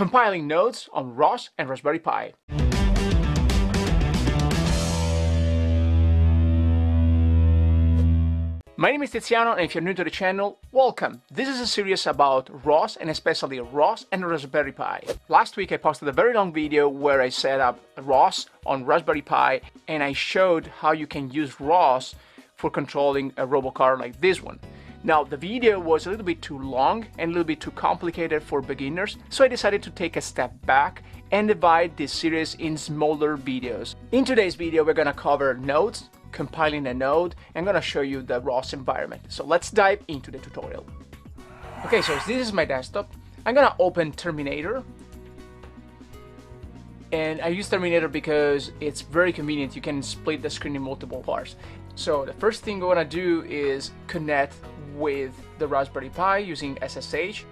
compiling nodes on ROS and Raspberry Pi. My name is Tiziano and if you're new to the channel, welcome! This is a series about ROS and especially ROS and Raspberry Pi. Last week I posted a very long video where I set up ROS on Raspberry Pi and I showed how you can use ROS for controlling a robocar like this one. Now the video was a little bit too long and a little bit too complicated for beginners, so I decided to take a step back and divide this series in smaller videos. In today's video we're gonna cover nodes, compiling a node, I'm gonna show you the ROS environment. So let's dive into the tutorial. Okay, so this is my desktop. I'm gonna open Terminator. And I use Terminator because it's very convenient. You can split the screen in multiple parts. So the first thing we wanna do is connect with the Raspberry Pi using SSH.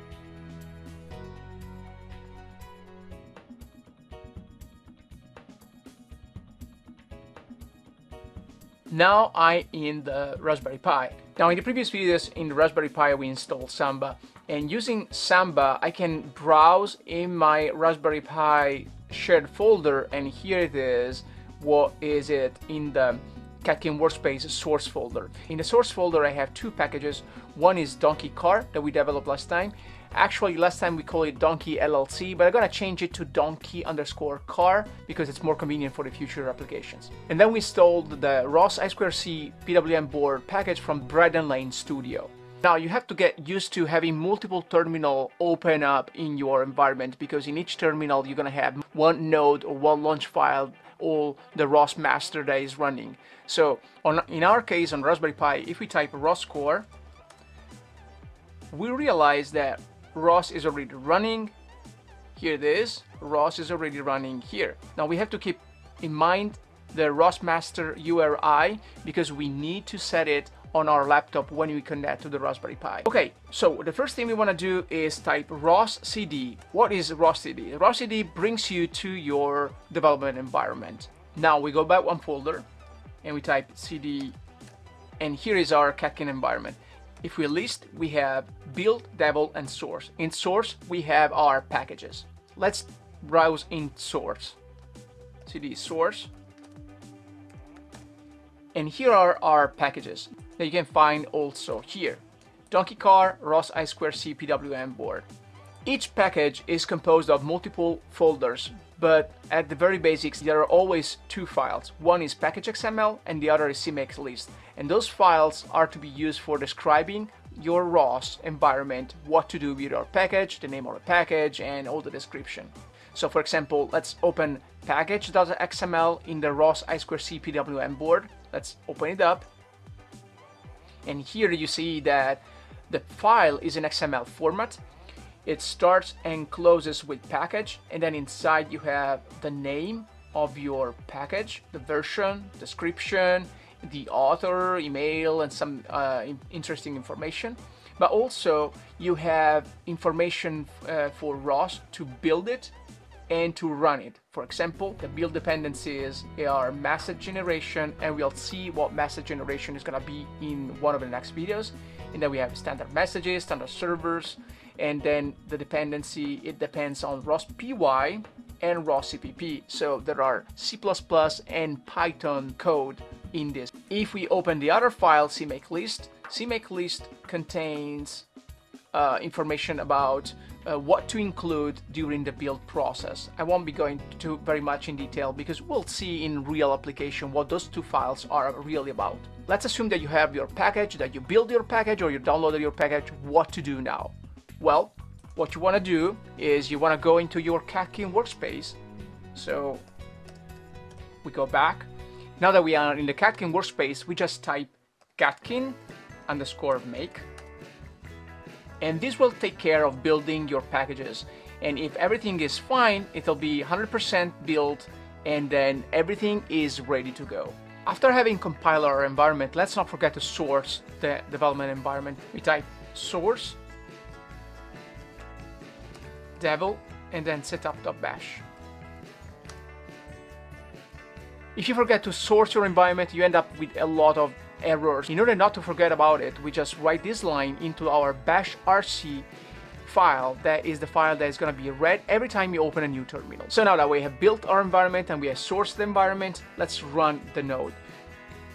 Now I'm in the Raspberry Pi. Now in the previous videos in the Raspberry Pi we installed Samba and using Samba I can browse in my Raspberry Pi shared folder and here it is what is it in the Catkin Workspace source folder. In the source folder I have two packages. One is Donkey Car that we developed last time Actually, last time we called it Donkey LLC, but I'm gonna change it to Donkey underscore car because it's more convenient for the future applications. And then we installed the ROS I2C PWM board package from Bradan Lane Studio. Now you have to get used to having multiple terminal open up in your environment because in each terminal you're gonna have one node or one launch file all the ROS master that is running. So on, in our case on Raspberry Pi, if we type ROS core, we realize that ROS is already running. Here it is. ROS is already running here. Now we have to keep in mind the ROS master URI because we need to set it on our laptop when we connect to the Raspberry Pi. Okay, so the first thing we want to do is type ROS CD. What is ROS CD? ROS CD brings you to your development environment. Now we go back one folder and we type CD and here is our Catkin environment. If we list, we have build, devel, and source. In source, we have our packages. Let's browse in source. cd source. And here are our packages that you can find also here. Donkey Car, ROS I2C PWM board. Each package is composed of multiple folders, but at the very basics, there are always two files. One is package.xml and the other is CMake list. And those files are to be used for describing your ROS environment, what to do with your package, the name of the package, and all the description. So for example, let's open package.xml in the ROS I2C PWM board. Let's open it up. And here you see that the file is in XML format. It starts and closes with package, and then inside you have the name of your package, the version, description, the author, email, and some uh, interesting information. But also you have information uh, for ROS to build it and to run it. For example, the build dependencies are message generation, and we'll see what message generation is gonna be in one of the next videos. And then we have standard messages, standard servers, and then the dependency, it depends on ROS PY and ROS CPP. So there are C++ and Python code in this. If we open the other file, CMake list, CMake list contains uh, information about uh, what to include during the build process. I won't be going to very much in detail because we'll see in real application what those two files are really about. Let's assume that you have your package, that you build your package or you downloaded your package, what to do now? Well, what you want to do is you want to go into your Catkin workspace. So we go back now that we are in the Catkin workspace, we just type catkin underscore make. And this will take care of building your packages. And if everything is fine, it'll be 100% built and then everything is ready to go. After having compiled our environment, let's not forget to source the development environment. We type source, devel, and then setup.bash. If you forget to source your environment, you end up with a lot of errors. In order not to forget about it, we just write this line into our bash rc file that is the file that is going to be read every time you open a new terminal. So now that we have built our environment and we have sourced the environment, let's run the node.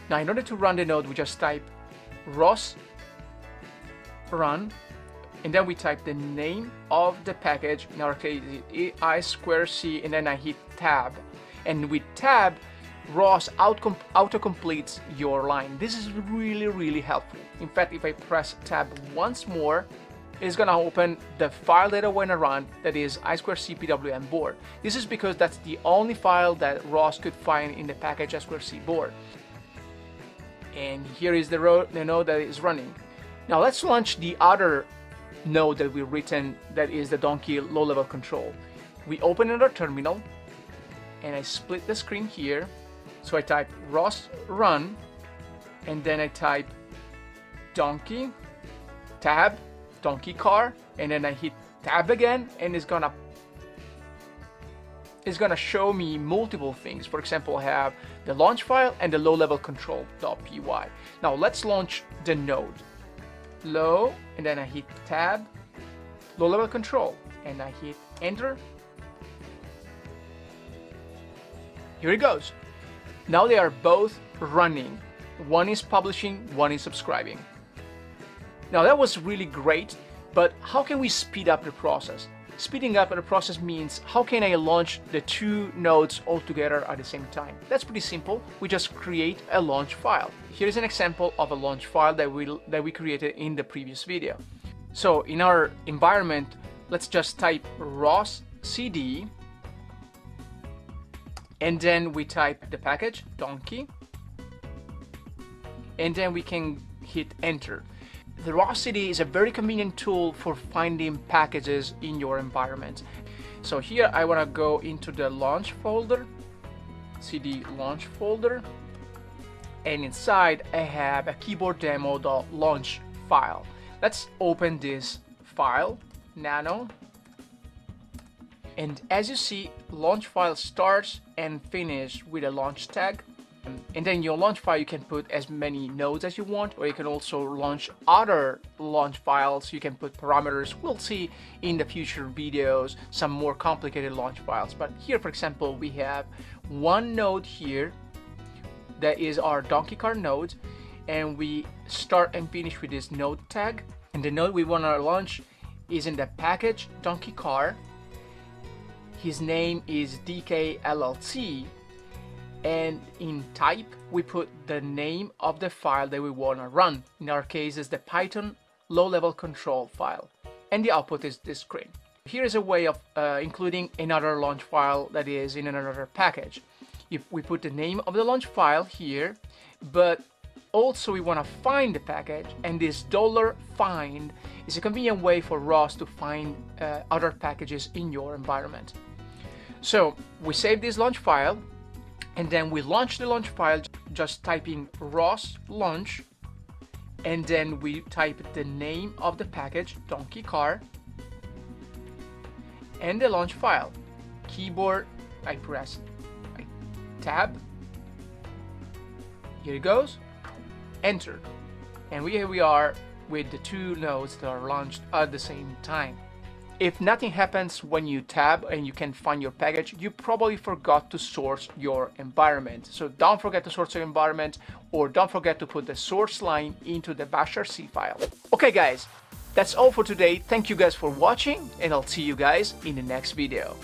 Now in order to run the node, we just type ROS run and then we type the name of the package, in our case I square C and then I hit tab. And with tab, ROS auto completes your line. This is really, really helpful. In fact, if I press tab once more, it's gonna open the file that I wanna run, that is I2CPWM board. This is because that's the only file that ROS could find in the package I2C board. And here is the, the node that is running. Now let's launch the other node that we've written that is the Donkey low-level control. We open another terminal and I split the screen here. So I type ROS run and then I type donkey tab donkey car and then I hit tab again and it's gonna it's gonna show me multiple things. For example, I have the launch file and the low-level control.py. Now let's launch the node low, and then I hit tab, low level control, and I hit enter. Here it goes. Now they are both running. One is publishing, one is subscribing. Now that was really great, but how can we speed up the process? Speeding up the process means how can I launch the two nodes all together at the same time? That's pretty simple. We just create a launch file. Here's an example of a launch file that we, that we created in the previous video. So in our environment, let's just type ROS CD and then we type the package donkey and then we can hit enter the ROS is a very convenient tool for finding packages in your environment. So here I want to go into the launch folder, CD launch folder, and inside I have a keyboard demo.launch file. Let's open this file, nano, and as you see, launch file starts and finish with a launch tag and then your launch file, you can put as many nodes as you want, or you can also launch other launch files. You can put parameters. We'll see in the future videos some more complicated launch files. But here, for example, we have one node here that is our donkey car node. And we start and finish with this node tag. And the node we want to launch is in the package donkey car. His name is DKLLC and in type we put the name of the file that we want to run. In our case is the Python low-level control file and the output is this screen. Here is a way of uh, including another launch file that is in another package. If we put the name of the launch file here, but also we want to find the package and this dollar $find is a convenient way for ROS to find uh, other packages in your environment. So we save this launch file and then we launch the launch file just typing ROS launch and then we type the name of the package donkey car and the launch file. Keyboard I press tab. Here it goes. Enter. And here we are with the two nodes that are launched at the same time if nothing happens when you tab and you can find your package, you probably forgot to source your environment. So don't forget to source your environment or don't forget to put the source line into the bashrc file. Okay guys, that's all for today. Thank you guys for watching and I'll see you guys in the next video.